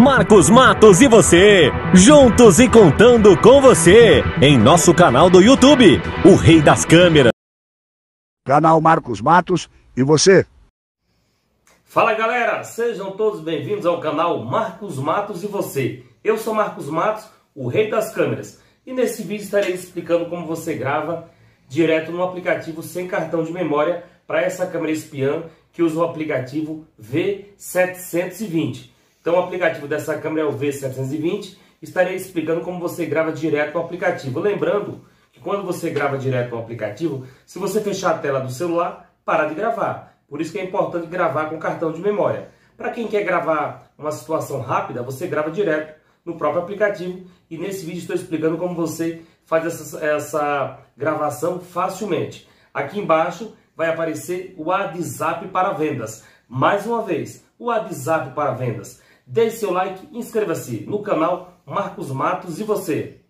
Marcos Matos e você, juntos e contando com você, em nosso canal do YouTube, o Rei das Câmeras. Canal Marcos Matos e você. Fala galera, sejam todos bem-vindos ao canal Marcos Matos e você. Eu sou Marcos Matos, o Rei das Câmeras, e nesse vídeo estarei explicando como você grava direto no aplicativo sem cartão de memória para essa câmera espiã que usa o aplicativo V720. Então o aplicativo dessa câmera é o V720. Estarei explicando como você grava direto no aplicativo. Lembrando que quando você grava direto no aplicativo, se você fechar a tela do celular, para de gravar. Por isso que é importante gravar com cartão de memória. Para quem quer gravar uma situação rápida, você grava direto no próprio aplicativo. E nesse vídeo estou explicando como você faz essa, essa gravação facilmente. Aqui embaixo vai aparecer o WhatsApp para vendas. Mais uma vez, o WhatsApp para vendas. Deixe seu like, inscreva-se no canal Marcos Matos e você.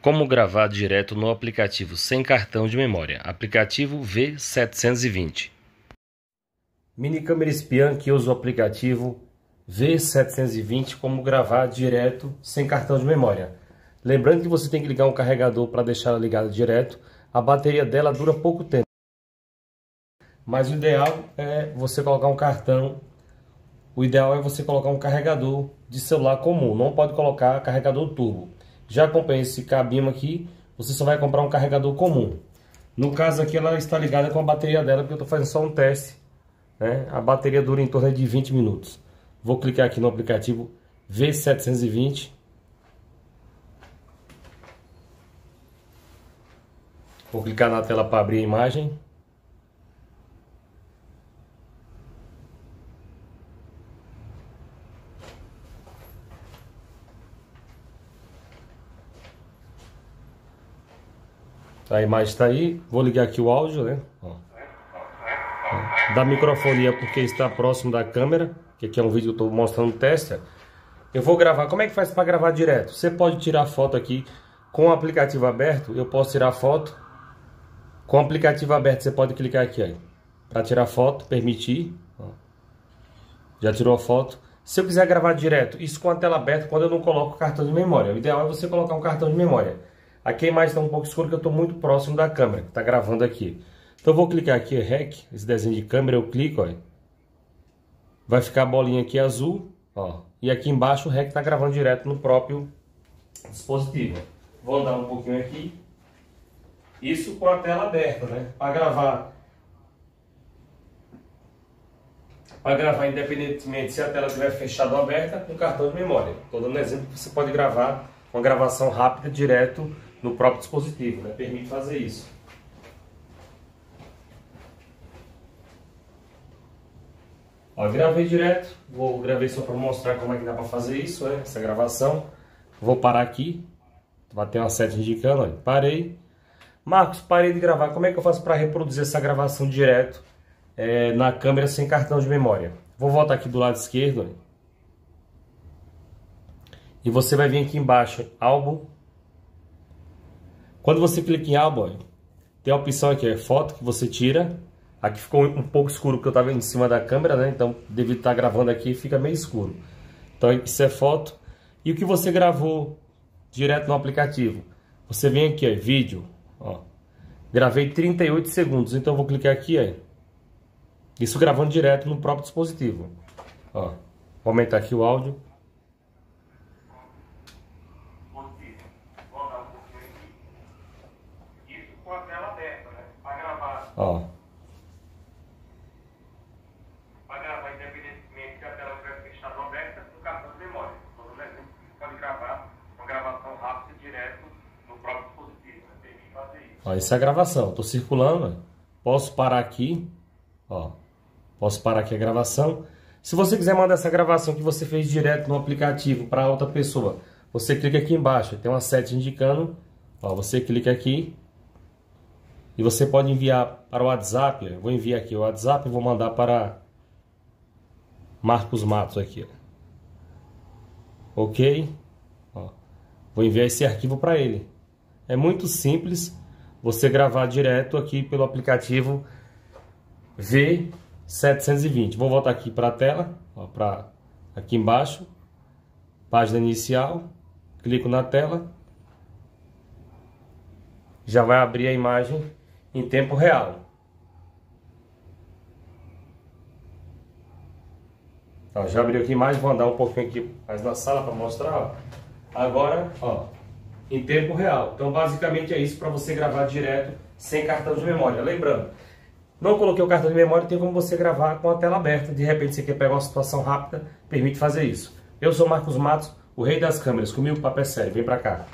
Como gravar direto no aplicativo sem cartão de memória? Aplicativo V720. Mini câmera espiã que usa o aplicativo V720 como gravar direto sem cartão de memória. Lembrando que você tem que ligar um carregador para deixar ela ligada direto. A bateria dela dura pouco tempo. Mas o ideal é você colocar um cartão o ideal é você colocar um carregador de celular comum, não pode colocar carregador turbo. Já acompanha esse cabinho aqui, você só vai comprar um carregador comum. No caso aqui ela está ligada com a bateria dela, porque eu estou fazendo só um teste. Né? A bateria dura em torno de 20 minutos. Vou clicar aqui no aplicativo V720. Vou clicar na tela para abrir a imagem. A imagem está aí. Vou ligar aqui o áudio, né? Ó. Da microfonia porque está próximo da câmera. Que aqui é um vídeo que eu estou mostrando teste. Eu vou gravar. Como é que faz para gravar direto? Você pode tirar foto aqui com o aplicativo aberto. Eu posso tirar foto. Com o aplicativo aberto você pode clicar aqui, Para tirar foto, permitir. Ó. Já tirou a foto. Se eu quiser gravar direto, isso com a tela aberta, quando eu não coloco cartão de memória. O ideal é você colocar um cartão de memória. Aqui a imagem está um pouco escura porque eu estou muito próximo da câmera, que está gravando aqui. Então eu vou clicar aqui, REC, esse desenho de câmera, eu clico, ó. Vai ficar a bolinha aqui azul, ó. E aqui embaixo o REC está gravando direto no próprio dispositivo. Vou andar um pouquinho aqui. Isso com a tela aberta, né? Para gravar. Para gravar independentemente se a tela estiver fechada ou aberta, com cartão de memória. Estou dando um exemplo que você pode gravar uma gravação rápida direto no próprio dispositivo, né? permite fazer isso. Ó, gravei direto, vou gravei só para mostrar como é que dá para fazer isso, né? essa gravação. Vou parar aqui, vai ter uma seta indicando, ó, parei. Marcos, parei de gravar, como é que eu faço para reproduzir essa gravação direto é, na câmera sem cartão de memória? Vou voltar aqui do lado esquerdo, ó. E você vai vir aqui embaixo, álbum. Quando você clica em álbum, tem a opção aqui, é foto que você tira. Aqui ficou um pouco escuro porque eu estava em cima da câmera, né? Então, devido estar gravando aqui, fica meio escuro. Então, isso é foto. E o que você gravou direto no aplicativo? Você vem aqui, ó, vídeo, ó. Gravei 38 segundos, então eu vou clicar aqui, ó. Isso gravando direto no próprio dispositivo. Ó. Vou aumentar aqui o áudio. Ó. Para gravar independentemente se a tela estiver fechada ou aberta, no cartão de memória. Todo exemplo, você pode gravar uma gravação rápida direto no próprio dispositivo. Né? Permite fazer isso. Ó, isso é a gravação. Estou circulando. Posso parar aqui. Ó. Posso parar aqui a gravação. Se você quiser mandar essa gravação que você fez direto no aplicativo para outra pessoa, você clica aqui embaixo. Tem uma seta indicando. Ó, você clica aqui e você pode enviar para o WhatsApp. Eu vou enviar aqui o WhatsApp e vou mandar para Marcos Matos aqui. Ok? Ó, vou enviar esse arquivo para ele. É muito simples você gravar direto aqui pelo aplicativo 720. Vou voltar aqui para a tela, para aqui embaixo, página inicial, clico na tela, já vai abrir a imagem em tempo real. Ó, já abriu aqui mais, vou andar um pouquinho aqui mais na sala para mostrar. Ó. Agora, ó, em tempo real. Então, basicamente é isso para você gravar direto sem cartão de memória. Lembrando, não coloquei o cartão de memória, tem como você gravar com a tela aberta. De repente você quer pegar uma situação rápida, permite fazer isso. Eu sou Marcos Matos, o rei das câmeras. Comigo, papo é sério. Vem para cá.